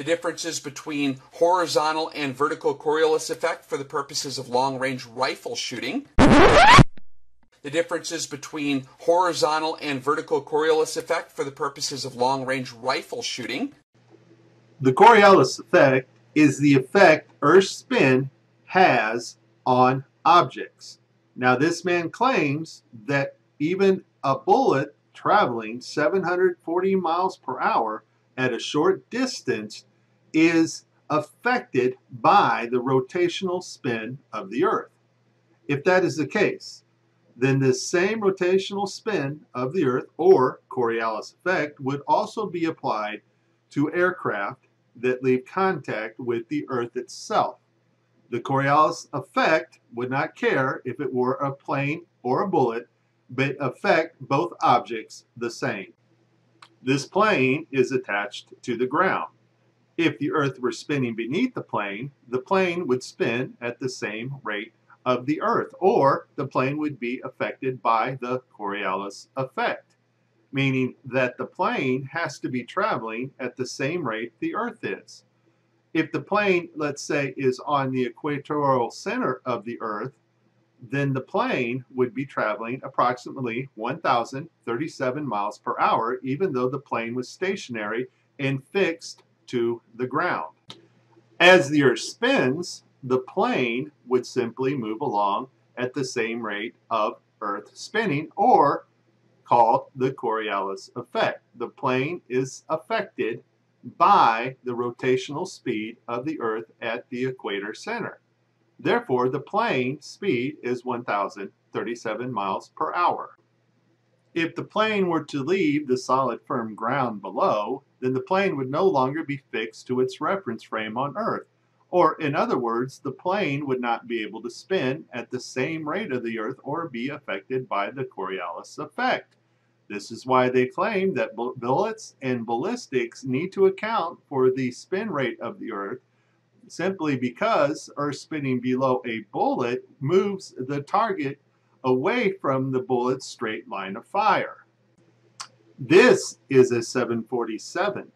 the differences between horizontal and vertical Coriolis effect for the purposes of long-range rifle shooting, the differences between horizontal and vertical Coriolis effect for the purposes of long-range rifle shooting. The Coriolis effect is the effect Earth's spin has on objects. Now this man claims that even a bullet traveling 740 miles per hour at a short distance is affected by the rotational spin of the Earth. If that is the case, then this same rotational spin of the Earth, or Coriolis effect, would also be applied to aircraft that leave contact with the Earth itself. The Coriolis effect would not care if it were a plane or a bullet, but affect both objects the same. This plane is attached to the ground. If the Earth were spinning beneath the plane, the plane would spin at the same rate of the Earth, or the plane would be affected by the Coriolis effect, meaning that the plane has to be traveling at the same rate the Earth is. If the plane, let's say, is on the equatorial center of the Earth, then the plane would be traveling approximately 1,037 miles per hour, even though the plane was stationary and fixed to the ground. As the Earth spins, the plane would simply move along at the same rate of Earth spinning, or called the Coriolis effect. The plane is affected by the rotational speed of the Earth at the equator center. Therefore, the plane speed is 1,037 miles per hour. If the plane were to leave the solid firm ground below, then the plane would no longer be fixed to its reference frame on Earth. Or, in other words, the plane would not be able to spin at the same rate of the Earth or be affected by the Coriolis effect. This is why they claim that bullets and ballistics need to account for the spin rate of the Earth simply because Earth spinning below a bullet moves the target away from the bullet's straight line of fire. This is a 747.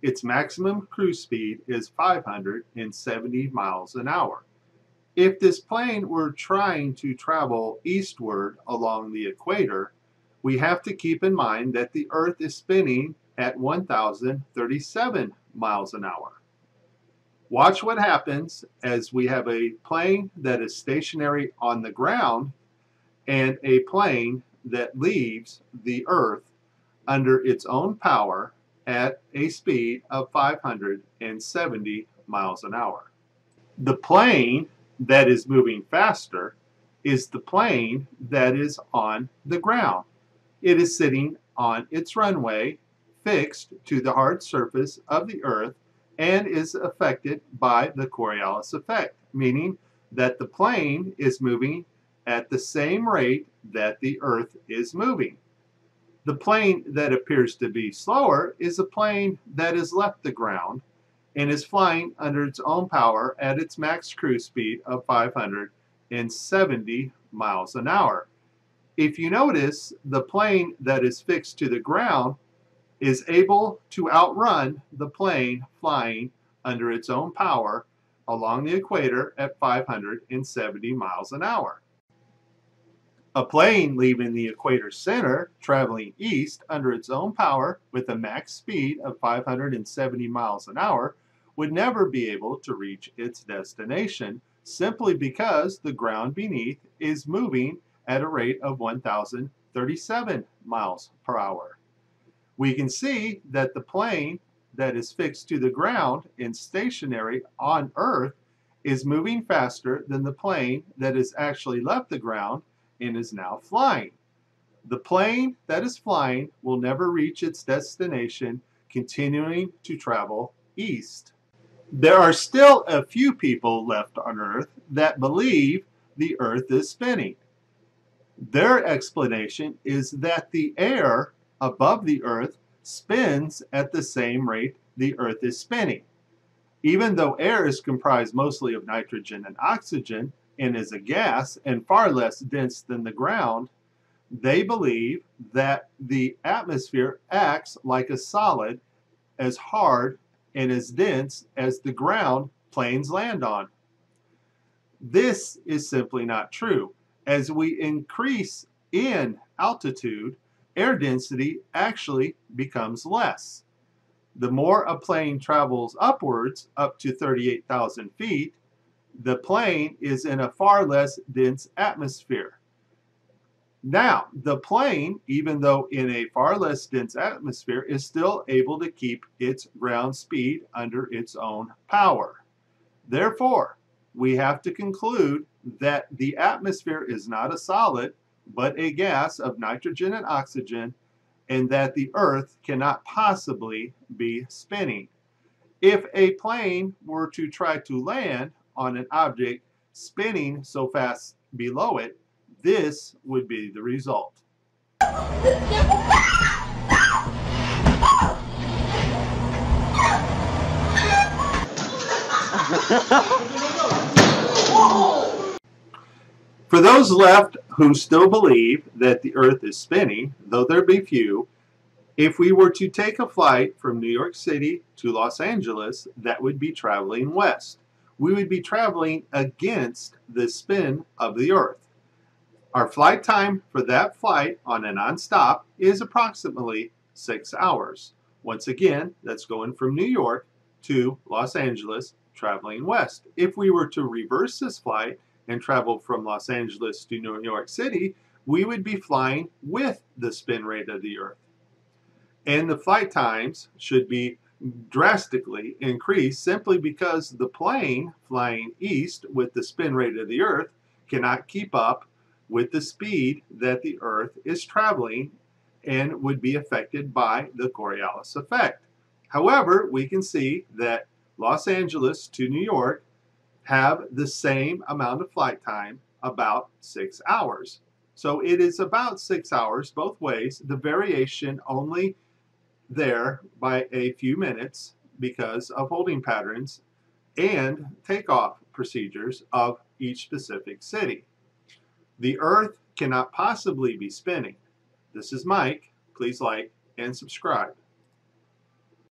Its maximum cruise speed is 570 miles an hour. If this plane were trying to travel eastward along the equator, we have to keep in mind that the Earth is spinning at 1,037 miles an hour. Watch what happens as we have a plane that is stationary on the ground and a plane that leaves the Earth under its own power at a speed of 570 miles an hour. The plane that is moving faster is the plane that is on the ground. It is sitting on its runway fixed to the hard surface of the Earth and is affected by the Coriolis effect, meaning that the plane is moving at the same rate that the Earth is moving. The plane that appears to be slower is a plane that has left the ground and is flying under its own power at its max cruise speed of 570 miles an hour. If you notice, the plane that is fixed to the ground is able to outrun the plane flying under its own power along the equator at 570 miles an hour. A plane leaving the equator center, traveling east under its own power with a max speed of 570 miles an hour, would never be able to reach its destination simply because the ground beneath is moving at a rate of 1,037 miles per hour. We can see that the plane that is fixed to the ground and stationary on Earth is moving faster than the plane that has actually left the ground and is now flying. The plane that is flying will never reach its destination, continuing to travel east. There are still a few people left on Earth that believe the Earth is spinning. Their explanation is that the air above the Earth spins at the same rate the Earth is spinning. Even though air is comprised mostly of nitrogen and oxygen and is a gas and far less dense than the ground, they believe that the atmosphere acts like a solid as hard and as dense as the ground planes land on. This is simply not true. As we increase in altitude, air density actually becomes less. The more a plane travels upwards, up to 38,000 feet, the plane is in a far less dense atmosphere. Now, the plane, even though in a far less dense atmosphere, is still able to keep its ground speed under its own power. Therefore, we have to conclude that the atmosphere is not a solid, but a gas of nitrogen and oxygen, and that the Earth cannot possibly be spinning. If a plane were to try to land on an object spinning so fast below it, this would be the result. For those left who still believe that the earth is spinning, though there be few, if we were to take a flight from New York City to Los Angeles, that would be traveling west. We would be traveling against the spin of the earth. Our flight time for that flight on a nonstop is approximately six hours. Once again, that's going from New York to Los Angeles, traveling west. If we were to reverse this flight and travel from Los Angeles to New York City, we would be flying with the spin rate of the Earth. And the flight times should be drastically increase simply because the plane flying east with the spin rate of the Earth cannot keep up with the speed that the Earth is traveling and would be affected by the Coriolis effect. However, we can see that Los Angeles to New York have the same amount of flight time, about six hours. So it is about six hours both ways. The variation only there by a few minutes because of holding patterns and takeoff procedures of each specific city. The Earth cannot possibly be spinning. This is Mike. Please like and subscribe.